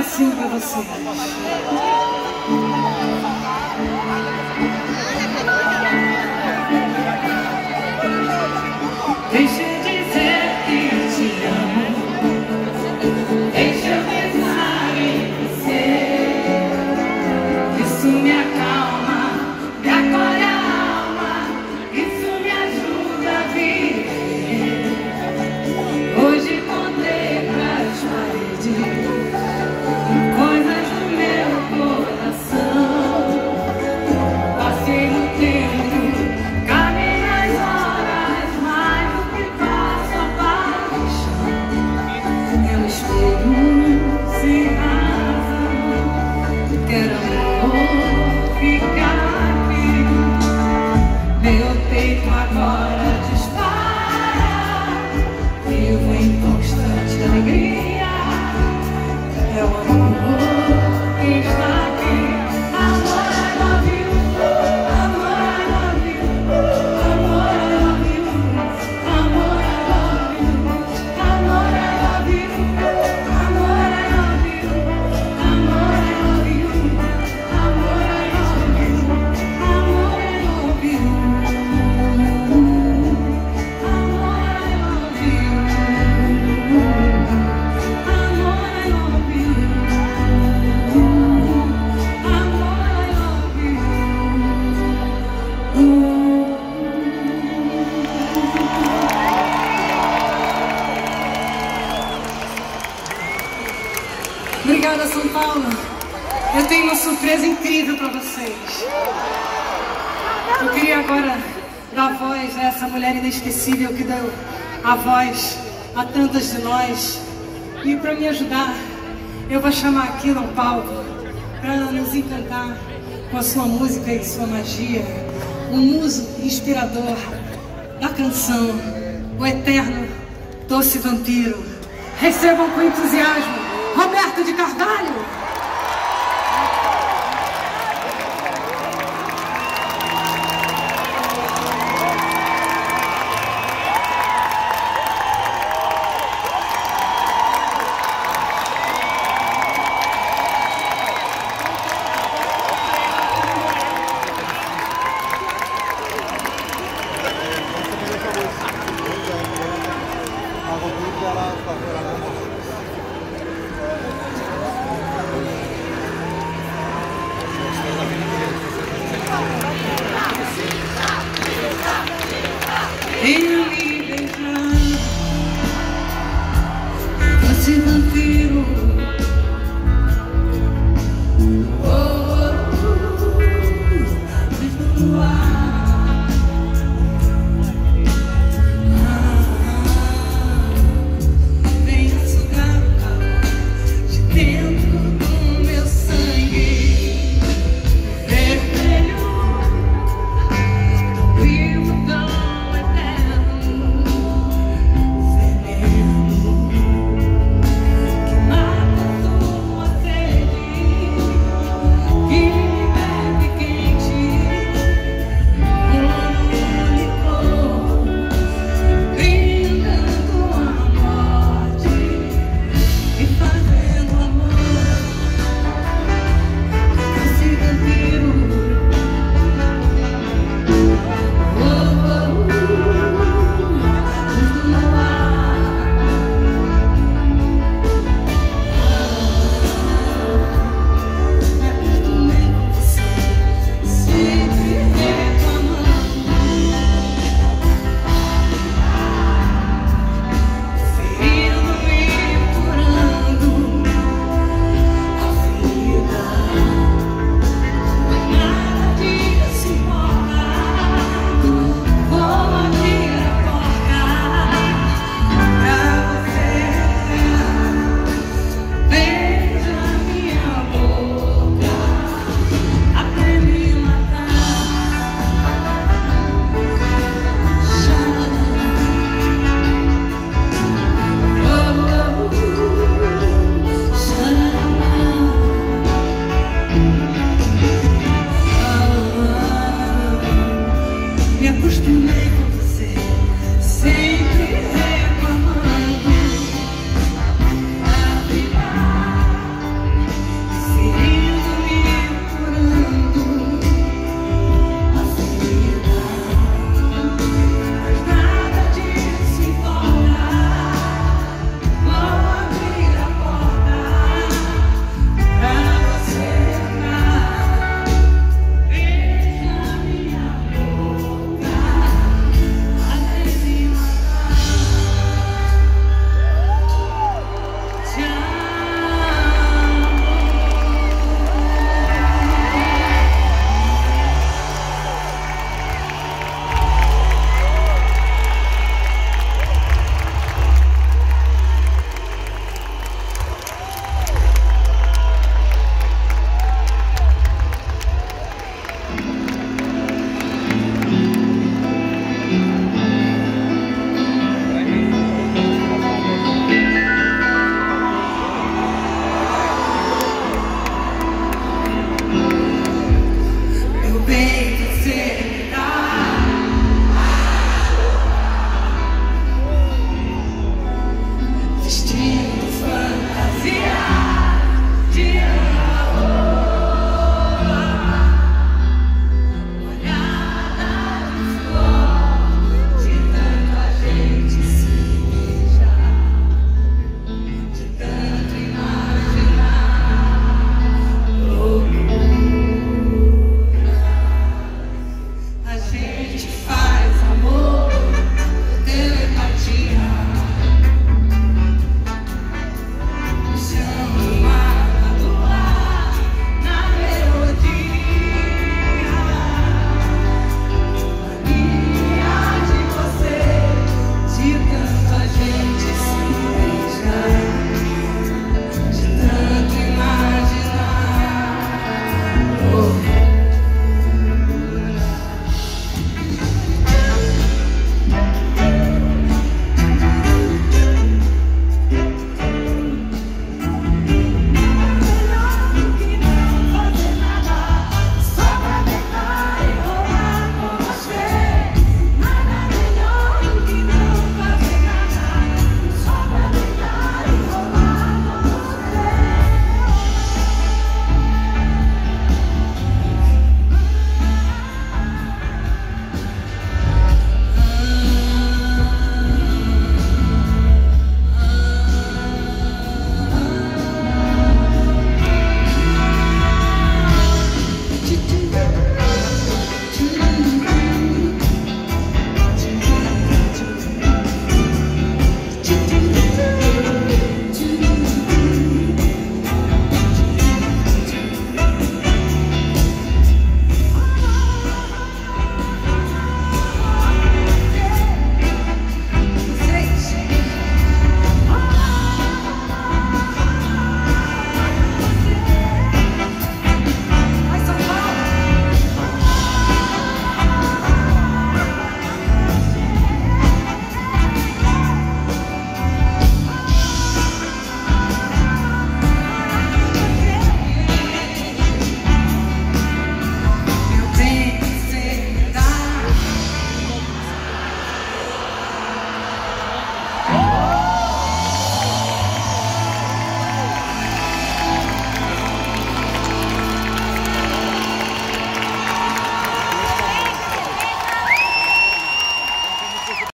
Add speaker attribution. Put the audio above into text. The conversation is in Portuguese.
Speaker 1: pedacinho pra vocês. Obrigada, São Paulo. Eu tenho uma surpresa incrível para vocês. Eu queria agora dar voz a essa mulher inesquecível que deu a voz a tantas de nós. E para me ajudar, eu vou chamar aqui no palco para nos encantar com a sua música e sua magia. Um muso inspirador da canção, o eterno doce vampiro. Recebam com entusiasmo Roberto de Carvalho. Eu me beijando, você vampiro.